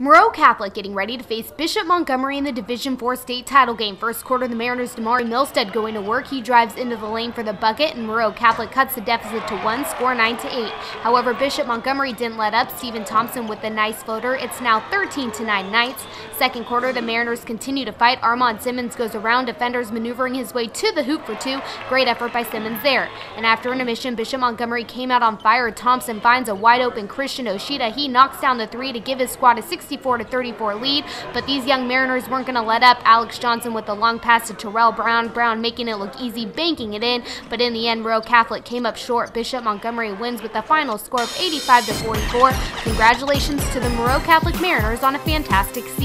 Moreau Catholic getting ready to face Bishop Montgomery in the Division 4 state title game. First quarter, the Mariners' Damari Millstead going to work. He drives into the lane for the bucket, and Moreau Catholic cuts the deficit to one, score 9 to 8. However, Bishop Montgomery didn't let up. Stephen Thompson with a nice floater. It's now 13 to 9 Knights. Second quarter, the Mariners continue to fight. Armond Simmons goes around defenders, maneuvering his way to the hoop for two. Great effort by Simmons there. And after an intermission, Bishop Montgomery came out on fire. Thompson finds a wide open Christian Oshita. He knocks down the three to give his squad a 64 to 34 lead, but these young Mariners weren't going to let up. Alex Johnson with the long pass to Terrell Brown. Brown making it look easy, banking it in, but in the end, Moreau Catholic came up short. Bishop Montgomery wins with a final score of 85 to 44. Congratulations to the Moreau Catholic Mariners on a fantastic season.